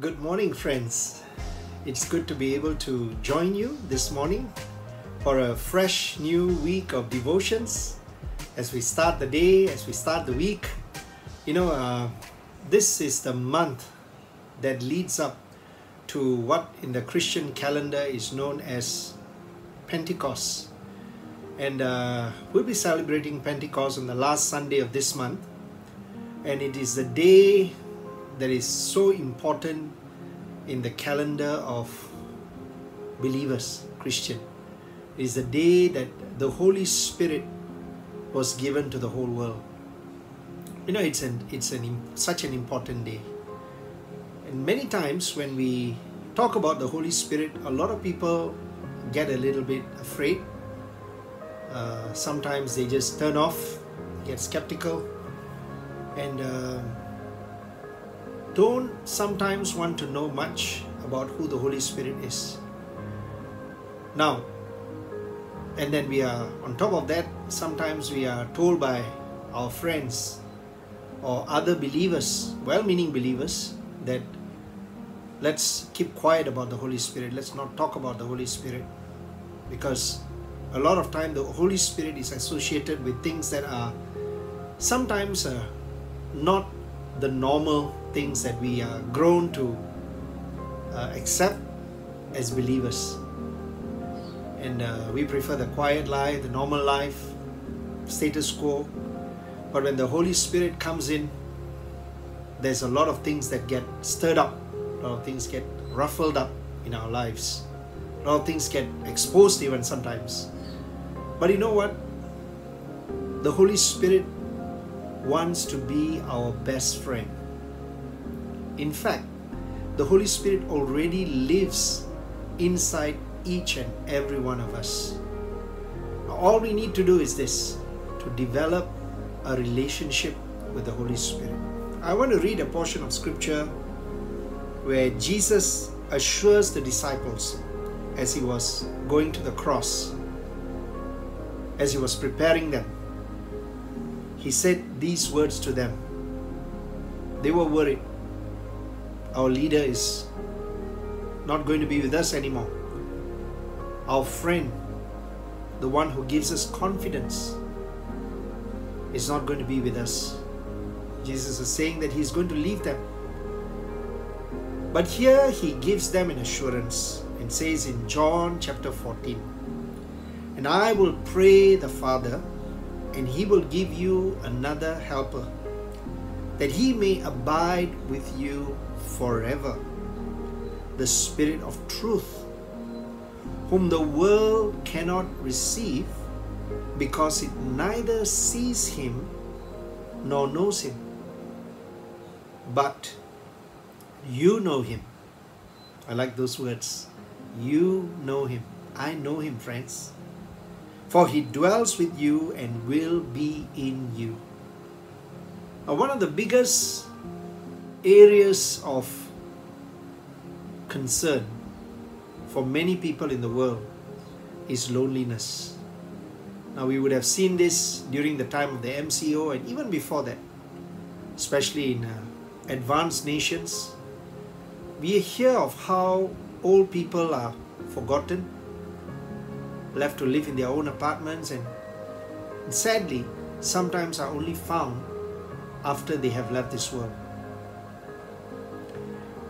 Good morning, friends. It's good to be able to join you this morning for a fresh new week of devotions as we start the day, as we start the week. You know, uh, this is the month that leads up to what in the Christian calendar is known as Pentecost. And uh, we'll be celebrating Pentecost on the last Sunday of this month. And it is the day that is so important in the calendar of believers, Christian. It is the day that the Holy Spirit was given to the whole world. You know, it's an it's an such an important day. And many times when we talk about the Holy Spirit, a lot of people get a little bit afraid. Uh, sometimes they just turn off, get skeptical, and uh, don't sometimes want to know much about who the Holy Spirit is. Now, and then we are on top of that, sometimes we are told by our friends or other believers, well meaning believers, that let's keep quiet about the Holy Spirit, let's not talk about the Holy Spirit because a lot of time the Holy Spirit is associated with things that are sometimes uh, not the normal things that we are grown to uh, accept as believers. And uh, we prefer the quiet life, the normal life, status quo. But when the Holy Spirit comes in, there's a lot of things that get stirred up, a lot of things get ruffled up in our lives, a lot of things get exposed even sometimes. But you know what? The Holy Spirit wants to be our best friend. In fact, the Holy Spirit already lives inside each and every one of us. All we need to do is this to develop a relationship with the Holy Spirit. I want to read a portion of scripture where Jesus assures the disciples as he was going to the cross, as he was preparing them. He said these words to them. They were worried. Our leader is not going to be with us anymore. Our friend, the one who gives us confidence, is not going to be with us. Jesus is saying that He's going to leave them. But here He gives them an assurance and says in John chapter 14, And I will pray the Father, and He will give you another helper, that He may abide with you forever. The Spirit of truth, whom the world cannot receive because it neither sees Him nor knows Him. But you know Him. I like those words. You know Him. I know Him, friends. For He dwells with you and will be in you. Now, one of the biggest areas of concern for many people in the world is loneliness. Now, we would have seen this during the time of the MCO and even before that, especially in uh, advanced nations. We hear of how old people are forgotten, left to live in their own apartments, and, sadly, sometimes are only found after they have left this world.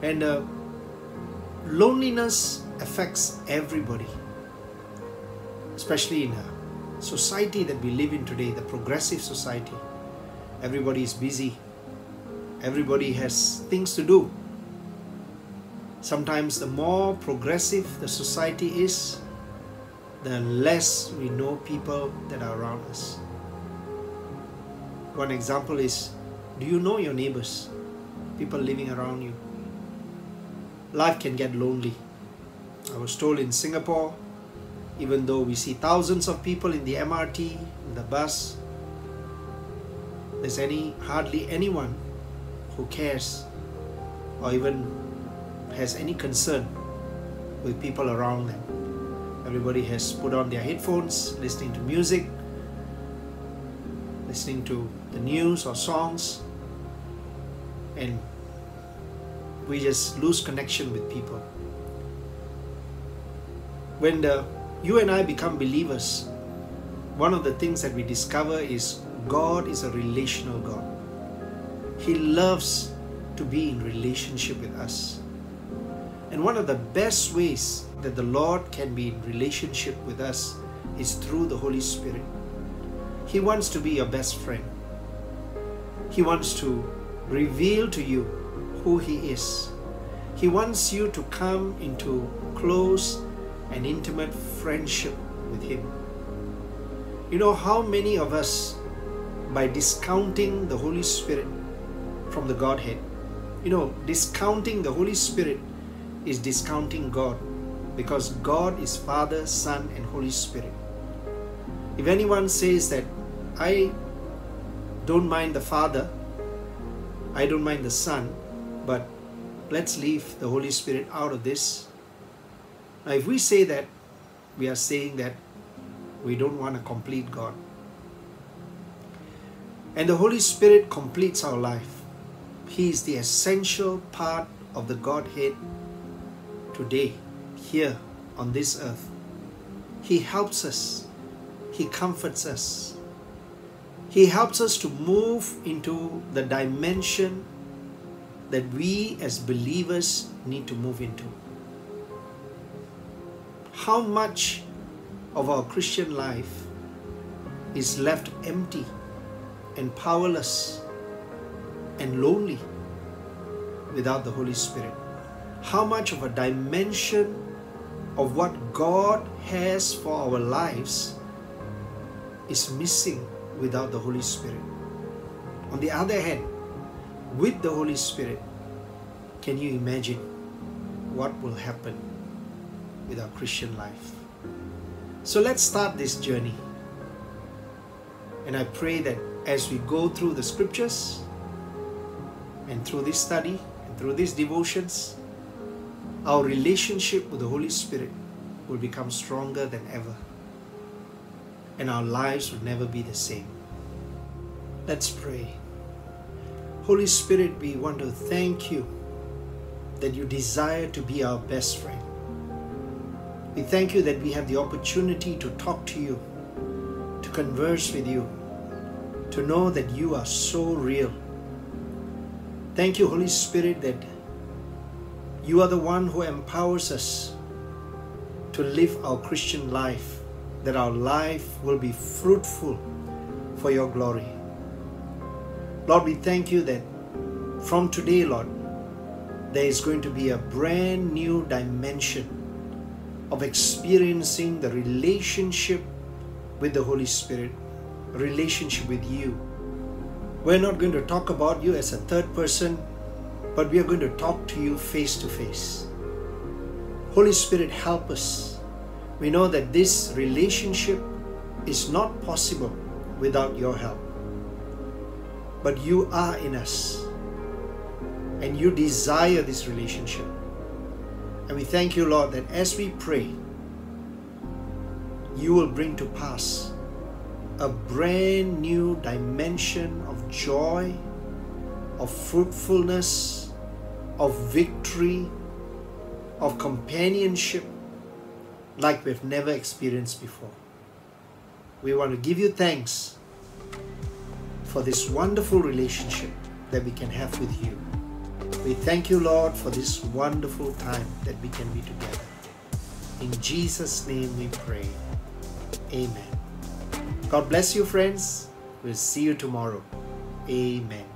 And uh, loneliness affects everybody, especially in a society that we live in today, the progressive society. Everybody is busy, everybody has things to do. Sometimes, the more progressive the society is, the less we know people that are around us. One example is do you know your neighbors, people living around you? Life can get lonely. I was told in Singapore, even though we see thousands of people in the MRT, in the bus, there's any hardly anyone who cares or even has any concern with people around them. Everybody has put on their headphones, listening to music, listening to the news or songs, and we just lose connection with people. When the, you and I become believers, one of the things that we discover is God is a relational God. He loves to be in relationship with us. And one of the best ways that the Lord can be in relationship with us is through the Holy Spirit. He wants to be your best friend. He wants to reveal to you who He is. He wants you to come into close and intimate friendship with Him. You know how many of us, by discounting the Holy Spirit from the Godhead, you know, discounting the Holy Spirit is discounting God because God is Father, Son, and Holy Spirit. If anyone says that I don't mind the Father, I don't mind the Son, but let's leave the Holy Spirit out of this. Now, if we say that, we are saying that we don't want a complete God. And the Holy Spirit completes our life. He is the essential part of the Godhead today, here on this earth. He helps us, He comforts us, He helps us to move into the dimension that we as believers need to move into. How much of our Christian life is left empty and powerless and lonely without the Holy Spirit? How much of a dimension of what God has for our lives is missing without the Holy Spirit? On the other hand, with the Holy Spirit, can you imagine what will happen with our Christian life? So let's start this journey. And I pray that as we go through the scriptures and through this study and through these devotions, our relationship with the Holy Spirit will become stronger than ever. And our lives will never be the same. Let's pray. Holy Spirit, we want to thank you that you desire to be our best friend. We thank you that we have the opportunity to talk to you, to converse with you, to know that you are so real. Thank you, Holy Spirit, that you are the one who empowers us to live our Christian life, that our life will be fruitful for your glory. Lord, we thank you that from today, Lord, there is going to be a brand new dimension of experiencing the relationship with the Holy Spirit, relationship with you. We're not going to talk about you as a third person, but we are going to talk to you face to face. Holy Spirit, help us. We know that this relationship is not possible without your help. But you are in us, and you desire this relationship. And we thank you, Lord, that as we pray, you will bring to pass a brand new dimension of joy, of fruitfulness, of victory, of companionship like we've never experienced before. We want to give you thanks for this wonderful relationship that we can have with you. We thank you, Lord, for this wonderful time that we can be together. In Jesus' name we pray. Amen. God bless you, friends. We'll see you tomorrow. Amen.